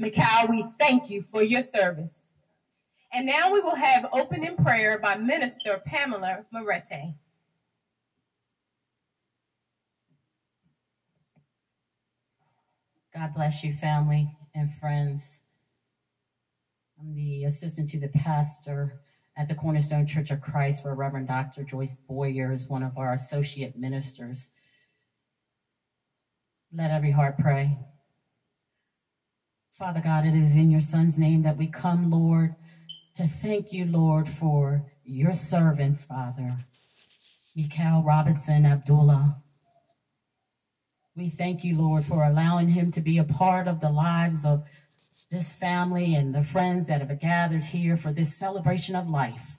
Mikal, we thank you for your service. And now we will have opening prayer by Minister Pamela Morete. God bless you, family and friends. I'm the assistant to the pastor at the Cornerstone Church of Christ, where Reverend Dr. Joyce Boyer is one of our associate ministers. Let every heart pray. Father God, it is in your Son's name that we come, Lord, to thank you, Lord, for your servant, Father, Mikal Robinson Abdullah. We thank you, Lord, for allowing him to be a part of the lives of this family and the friends that have gathered here for this celebration of life.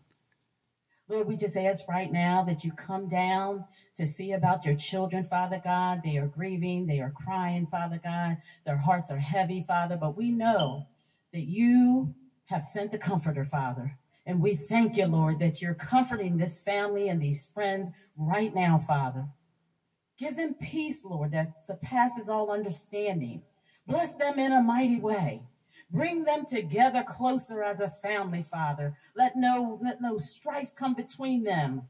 Lord, we just ask right now that you come down to see about your children, Father God. They are grieving, they are crying, Father God. Their hearts are heavy, Father, but we know that you have sent a comforter, Father. And we thank you, Lord, that you're comforting this family and these friends right now, Father. Give them peace, Lord, that surpasses all understanding. Bless them in a mighty way. Bring them together closer as a family, Father. Let no, let no strife come between them,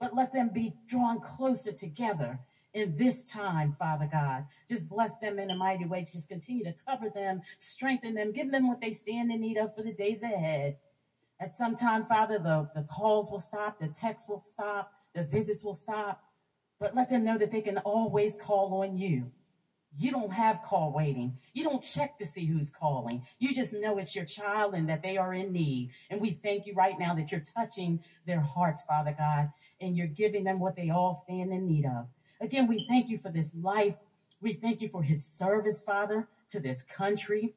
but let them be drawn closer together in this time, Father God. Just bless them in a mighty way. Just continue to cover them, strengthen them, give them what they stand in need of for the days ahead. At some time, Father, the, the calls will stop, the texts will stop, the visits will stop. But let them know that they can always call on you. You don't have call waiting. You don't check to see who's calling. You just know it's your child and that they are in need. And we thank you right now that you're touching their hearts, Father God, and you're giving them what they all stand in need of. Again, we thank you for this life. We thank you for his service, Father, to this country.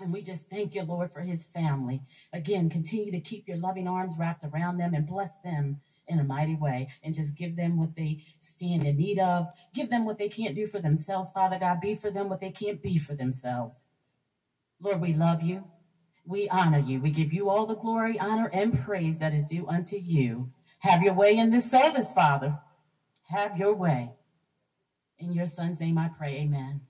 And we just thank you, Lord, for his family. Again, continue to keep your loving arms wrapped around them and bless them in a mighty way and just give them what they stand in need of. Give them what they can't do for themselves, Father God. Be for them what they can't be for themselves. Lord, we love you. We honor you. We give you all the glory, honor, and praise that is due unto you. Have your way in this service, Father. Have your way. In your son's name I pray, amen.